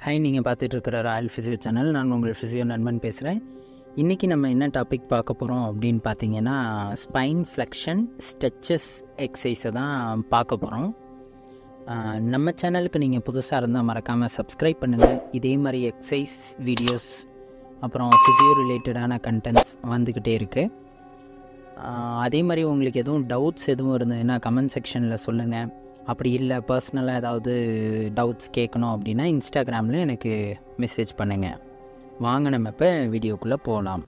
Hi நீங்கள் பார்த்துட்டு இருக்கிற ராயல் ஃபிசியோ சேனல் நான் உங்கள் ஃபிசியோ நண்பன் பேசுகிறேன் இன்றைக்கி நம்ம என்ன டாபிக் பார்க்க போகிறோம் அப்படின்னு பார்த்தீங்கன்னா ஸ்பைன் ஃப்ளெக்ஷன் ஸ்ட்ரெச்சஸ் எக்ஸசைஸை தான் பார்க்க போகிறோம் நம்ம சேனலுக்கு நீங்கள் புதுசாக இருந்தால் மறக்காமல் சப்ஸ்கிரைப் பண்ணுங்கள் இதே மாதிரி எக்ஸசைஸ் வீடியோஸ் அப்புறம் ஃபிசியோ ரிலேட்டடான கண்டென்ட்ஸ் வந்துக்கிட்டே இருக்குது அதே மாதிரி உங்களுக்கு எதுவும் டவுட்ஸ் எதுவும் இருந்ததுன்னா கமெண்ட் செக்ஷனில் சொல்லுங்கள் அப்படி இல்லை பர்சனலாக ஏதாவது டவுட்ஸ் கேட்கணும் அப்படின்னா இன்ஸ்டாகிராமில் எனக்கு மெசேஜ் பண்ணுங்கள் வாங்க நம்ம இப்போ வீடியோக்குள்ளே போகலாம்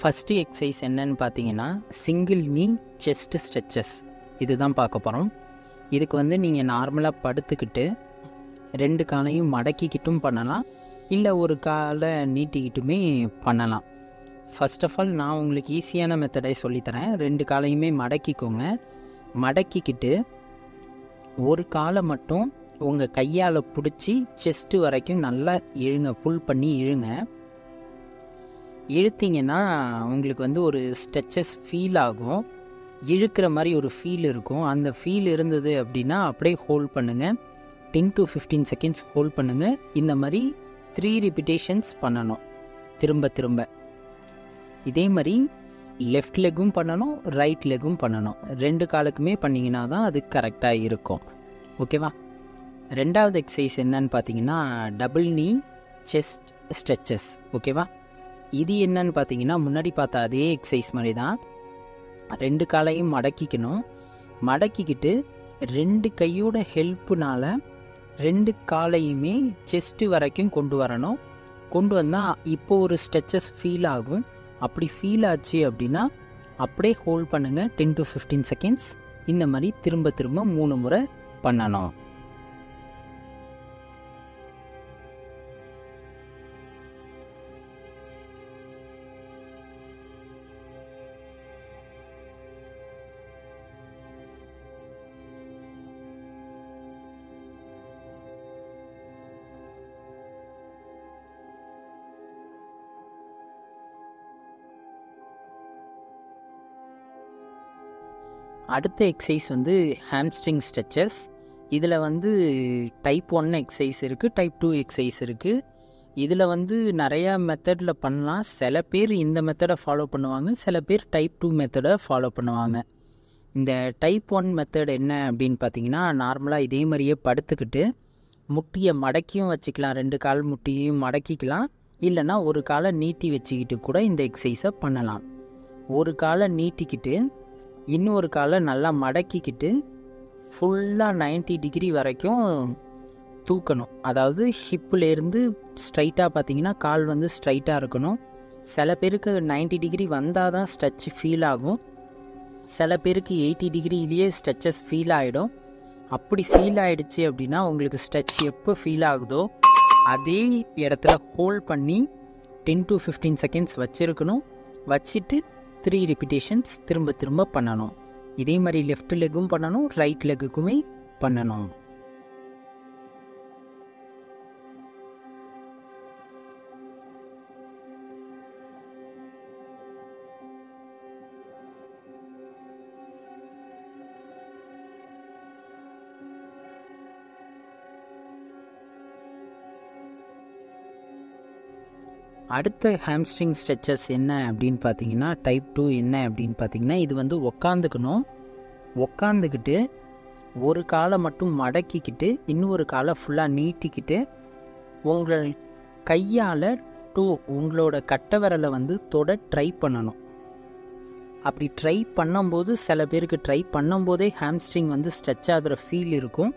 ஃபஸ்ட்டு எக்ஸசைஸ் என்னன்னு பார்த்தீங்கன்னா சிங்கிள் நீ செஸ்ட் ஸ்ட்ரெச்சஸ் இதுதான் பார்க்க போகிறோம் இதுக்கு வந்து நீங்கள் நார்மலாக படுத்துக்கிட்டு ரெண்டு காலையும் மடக்கிக்கிட்டும் பண்ணலாம். இல்லை ஒரு காலை நீட்டிக்கிட்டுமே பண்ணலாம். ஃபஸ்ட் ஆஃப் ஆல் நான் உங்களுக்கு ஈஸியான மெத்தடை சொல்லித்தரேன். ரெண்டு காலையுமே மடக்கிக்கோங்க. மடக்கிக்கிட்டு ஒரு காலை மட்டும் உங்கள் கையால் பிடிச்சி செஸ்ட்டு வரைக்கும் நல்லா இழுங்க புல் பண்ணி இழுங்க. இழுத்தீங்கன்னா உங்களுக்கு வந்து ஒரு ஸ்ட்ரெச்சஸ் ஃபீல் ஆகும். இழுக்கிற மாதிரி ஒரு ஃபீல் இருக்கும். அந்த ஃபீல் இருந்தது அப்படின்னா அப்படியே ஹோல்ட் பண்ணுங்கள் ten to fifteen seconds hold பண்ணுங்கள் இந்த மாதிரி த்ரீ ரிப்பிட்டேஷன்ஸ் பண்ணணும். திரும்ப திரும்ப. இதே மாதிரி லெஃப்ட் லெக்கும் பண்ணணும் ரைட் லெக்கும் பண்ணணும். ரெண்டு காலுக்குமே பண்ணிங்கன்னா தான் அது கரெக்டாக இருக்கும். ஓகேவா ரெண்டாவது எக்ஸசைஸ் என்னன்னு பார்த்தீங்கன்னா டபுள் நீ செஸ்ட் ஸ்ட்ரெச்சஸ் ஓகேவா இது என்னன்னு பார்த்தீங்கன்னா முன்னாடி பார்த்த அதே எக்ஸசைஸ் மாதிரி தான். ரெண்டு காலையும் மடக்கிக்கணும். மடக்கிக்கிட்டு ரெண்டு கையோட ஹெல்ப்புனால் ரெண்டு காலையுமே செஸ்ட்டு வரைக்கும் கொண்டு வரணும். கொண்டு வந்தால் இப்போ ஒரு ஸ்ட்ரெச்சஸ் ஃபீல் ஆகும். அப்படி ஃபீல் ஆச்சு அப்படின்னா அப்படியே ஹோல்ட் பண்ணுங்கள் டென் டு ஃபிஃப்டீன் செகண்ட்ஸ் இந்த மாதிரி திரும்ப திரும்ப மூணு முறை பண்ணணும். அடுத்த எக்ஸசைஸ் வந்து ஹாம்ஸ்ட்ரிங் ஸ்ட்ரெச்சஸ் இதில் வந்து டைப் ஒன் எக்ஸசைஸ் இருக்குது டைப் டூ எக்ஸசைஸ் இருக்குது இதில் வந்து நிறையா மெத்தடில் பண்ணலாம். சில பேர் இந்த மெத்தடை ஃபாலோ பண்ணுவாங்க சில பேர் டைப் டூ மெத்தடை ஃபாலோ பண்ணுவாங்க. இந்த டைப் ஒன் மெத்தட் என்ன அப்படின்னு பார்த்தீங்கன்னா நார்மலாக இதே மாதிரியே படுத்துக்கிட்டு முட்டியை மடக்கியும் வச்சுக்கலாம். ரெண்டு கால் முட்டியும் மடக்கிக்கலாம். இல்லைனா ஒரு காலை நீட்டி வச்சுக்கிட்டு கூட இந்த எக்ஸசைஸை பண்ணலாம். ஒரு காலை நீட்டிக்கிட்டு இன்னொரு காலை நல்லா மடக்கிக்கிட்டு ஃபுல்லாக நைன்டி டிகிரி வரைக்கும் தூக்கணும். அதாவது ஹிப்புலேருந்து ஸ்ட்ரைட்டாக பார்த்தீங்கன்னா கால் வந்து ஸ்ட்ரைட்டாக இருக்கணும். சில பேருக்கு நைன்டி டிகிரி வந்தால் தான் ஸ்ட்ரெச் ஃபீல் ஆகும். சில பேருக்கு எயிட்டி டிகிரிலேயே ஸ்ட்ரெச்சஸ் ஃபீல் ஆகிடும் அப்படி ஃபீல் ஆகிடுச்சு அப்படின்னா உங்களுக்கு ஸ்ட்ரெச் எப்போ ஃபீல் ஆகுதோ அதே இடத்துல ஹோல்ட் பண்ணி டென் டு ஃபிஃப்டீன் செகண்ட்ஸ் வச்சுருக்கணும். வச்சுட்டு த்ரீ ரிப்பிட்டேஷன்ஸ் திரும்ப திரும்ப பண்ணணும். இதே மாதிரி லெஃப்ட் லெக்கும் பண்ணணும் ரைட் லெக்குக்குமே பண்ணணும். அடுத்த ஹாம்ஸ்ட்ரிங் ஸ்ட்ரெச்சஸ் என்ன அப்படின்னு பார்த்தீங்கன்னா டைப் டூ என்ன அப்படின்னு பார்த்தீங்கன்னா இது வந்து உக்காந்துக்கணும். உக்காந்துக்கிட்டு ஒரு காலை மட்டும் மடக்கிக்கிட்டு இன்னொரு காலை ஃபுல்லாக நீட்டிக்கிட்டு உங்கள் கையால் டூ உங்களோட கட்டை விரலை வந்து தொட ட்ரை பண்ணணும். அப்படி ட்ரை பண்ணும்போது சில பேருக்கு ட்ரை பண்ணும்போதே ஹாம்ஸ்ட்ரிங் வந்து ஸ்ட்ரெச் ஆகிற ஃபீல் இருக்கும்.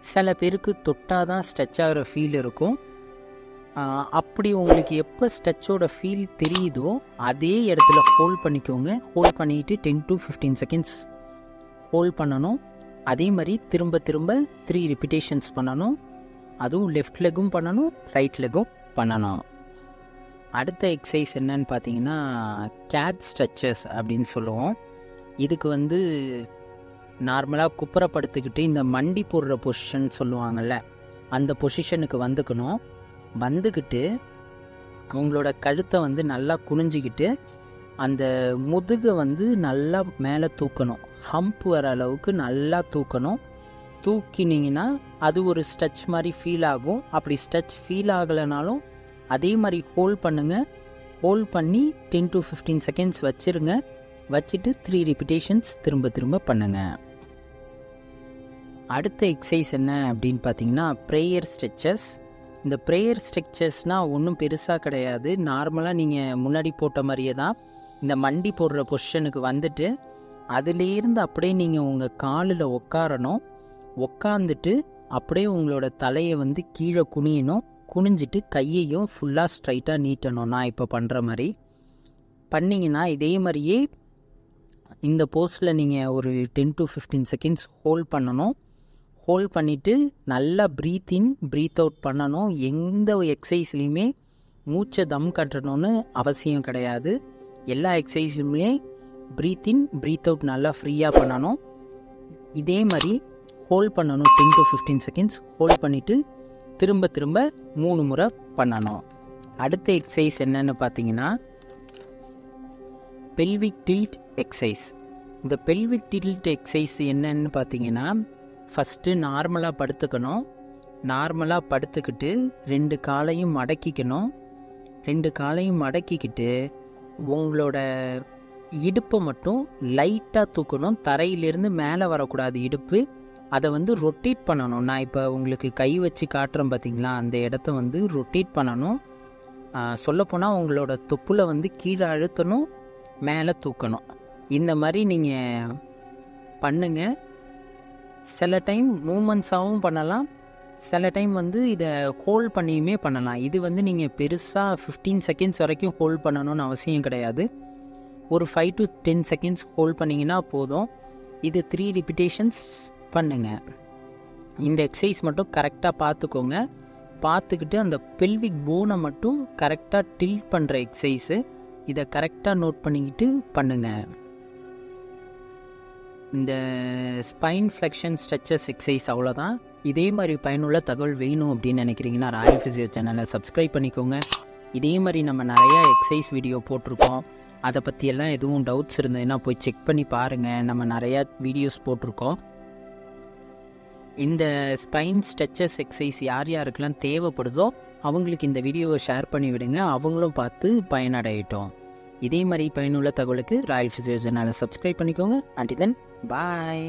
சில பேருக்கு தொட்டால் தான் ஸ்ட்ரெச் ஆகிற ஃபீல் இருக்கும். அப்படி உங்களுக்கு எப்போ ஸ்ட்ரெச்சோட ஃபீல் தெரியுதோ அதே இடத்துல ஹோல்ட் பண்ணிக்கோங்க. ஹோல்ட் பண்ணிவிட்டு ten to fifteen seconds hold பண்ணணும். அதே மாதிரி திரும்ப திரும்ப த்ரீ ரிப்பிட்டேஷன்ஸ் பண்ணணும். அதுவும் லெஃப்ட் லெக்கும் பண்ணணும் ரைட் லெக்கும் பண்ணணும். அடுத்த எக்ஸசைஸ் என்னன்னு பார்த்தீங்கன்னா கேட் ஸ்ட்ரெச்சஸ் அப்படின்னு சொல்லுவோம். இதுக்கு வந்து நார்மலாக குப்புறப்படுத்திக்கிட்டு இந்த மண்டி போடுற பொசிஷன் சொல்லுவாங்கள்ல அந்த பொசிஷனுக்கு வந்துக்கணும். வந்துக்கிட்டு அவங்களோட கழுத்தை வந்து நல்லா குனிஞ்சிக்கிட்டு அந்த முதுகை வந்து நல்லா மேலே தூக்கணும். ஹம்ப் வர அளவுக்கு நல்லா தூக்கணும். தூக்கினீங்கன்னா அது ஒரு ஸ்ட்ரெச் மாதிரி ஃபீல் ஆகும். அப்படி ஸ்ட்ரெச் ஃபீல் ஆகலைனாலும் அதே மாதிரி ஹோல்ட் பண்ணுங்கள் ஹோல்ட் பண்ணி டென் டு ஃபிஃப்டீன் செகண்ட்ஸ் வச்சுருங்க. வச்சுட்டு த்ரீ ரிப்பிட்டேஷன்ஸ் திரும்ப திரும்ப பண்ணுங்கள் அடுத்த எக்ஸசைஸ் என்ன அப்படின்னு பார்த்தீங்கன்னா ப்ரேயர் ஸ்ட்ரெச்சஸ் இந்த ப்ரேயர் ஸ்ட்ரக்சர்ஸ்னால் ஒன்றும் பெருசாக கிடையாது. நார்மலாக நீங்கள் முன்னாடி போட்ட மாதிரியே தான். இந்த மண்டி போடுற பொசிஷனுக்கு வந்துட்டு அதுலேருந்து அப்படியே நீங்கள் உங்கள் காலில் உட்காரணும் உக்காந்துட்டு அப்படியே உங்களோட தலையை வந்து கீழே குனியணும். குனிஞ்சிட்டு கையையும் ஃபுல்லாக ஸ்ட்ரைட்டாக நீட்டணும். நான் இப்போ பண்ணுற மாதிரி. பண்ணிங்கன்னா இதே மாதிரியே இந்த போஸ்டில் நீங்கள் ஒரு ten to fifteen seconds hold பண்ணணும். ஹோல்ட் பண்ணிவிட்டு நல்லா ப்ரீத் இன் ப்ரீத் அவுட் பண்ணணும். எந்த எக்ஸசைஸ்லேயுமே மூச்சை தம் கட்டணும்னு அவசியம் கிடையாது. எல்லா எக்ஸசைஸுமே ப்ரீத் இன் ப்ரீத் அவுட் நல்லா ஃப்ரீயாக பண்ணணும். இதே மாதிரி ஹோல்ட் பண்ணணும். Ten to fifteen seconds hold பண்ணிவிட்டு திரும்ப திரும்ப மூணு முறை பண்ணணும். அடுத்த எக்ஸசைஸ் என்னென்னு பார்த்தீங்கன்னா பெல்விக் டில்ட் எக்ஸசைஸ் இந்த பெல்விக் டில்ட் எக்ஸசைஸ் என்னன்னு பார்த்தீங்கன்னா ஃபஸ்ட்டு நார்மலாக படுத்துக்கணும். நார்மலாக படுத்துக்கிட்டு ரெண்டு காலையும் மடக்கிக்கணும். ரெண்டு காலையும் மடக்கிக்கிட்டு உங்களோட இடுப்பை மட்டும் லைட்டாக தூக்கணும். தரையிலிருந்து மேலே வரக்கூடாது இடுப்பு. அதை வந்து ரொட்டேட் பண்ணணும். நான் இப்போ உங்களுக்கு கை வச்சு காட்டுறேன் பார்த்தீங்களா அந்த இடத்த வந்து ரொட்டேட் பண்ணணும். சொல்லப்போனால் உங்களோட தொப்புல வந்து கீழே அழுத்தணும் மேலே தூக்கணும். இந்த மாதிரி நீங்கள் பண்ணுங்கள் சில டைம் மூமெண்ட்ஸாகவும் பண்ணலாம். சில டைம் வந்து இதை ஹோல்ட் பண்ணியுமே பண்ணலாம். இது வந்து நீங்கள் பெருசாக ஃபிஃப்டீன் செகண்ட்ஸ் வரைக்கும் ஹோல்ட் பண்ணணும்னு அவசியம் கிடையாது. ஒரு five to ten seconds hold பண்ணிங்கன்னா போதும். இது த்ரீ ரிப்பிட்டேஷன்ஸ் பண்ணுங்கள் இந்த எக்ஸசைஸ் மட்டும் கரெக்டாக பார்த்துக்கோங்க. பார்த்துக்கிட்டு அந்த பெல்விக் போனை மட்டும் கரெக்டாக டில்ட் பண்ணுற எக்ஸசைஸு இதை கரெக்டாக நோட் பண்ணிக்கிட்டு பண்ணுங்கள் இந்த ஸ்பைன் ஃப்ளெக்ஷன் ஸ்ட்ரெச்சஸ் எக்ஸசைஸ் அவ்வளோதான் இதே மாதிரி பயனுள்ள தகவல் வேணும் அப்படின்னு நினைக்கிறீங்கன்னா ராயல் ஃபிசியோ சேனலை சப்ஸ்கிரைப் பண்ணிக்கோங்க. இதே மாதிரி நம்ம நிறையா எக்ஸசைஸ் வீடியோ போட்டிருக்கோம். அதை பற்றியெல்லாம் எதுவும் டவுட்ஸ் இருந்ததுன்னா போய் செக் பண்ணி பாருங்கள் நம்ம நிறையா வீடியோஸ் போட்டிருக்கோம். இந்த ஸ்பைன் ஸ்ட்ரெச்சஸ் எக்ஸசைஸ் யார் யாருக்கெல்லாம் தேவைப்படுதோ அவங்களுக்கு இந்த வீடியோவை ஷேர் பண்ணி விடுங்க அவங்களும் பார்த்து பயனடையட்டும். இதே மாதிரி பயனுள்ள தகவலுக்கு ராயல் ஃபிசியோ சேனலை சப்ஸ்கிரைப் பண்ணிக்கோங்க. And then bye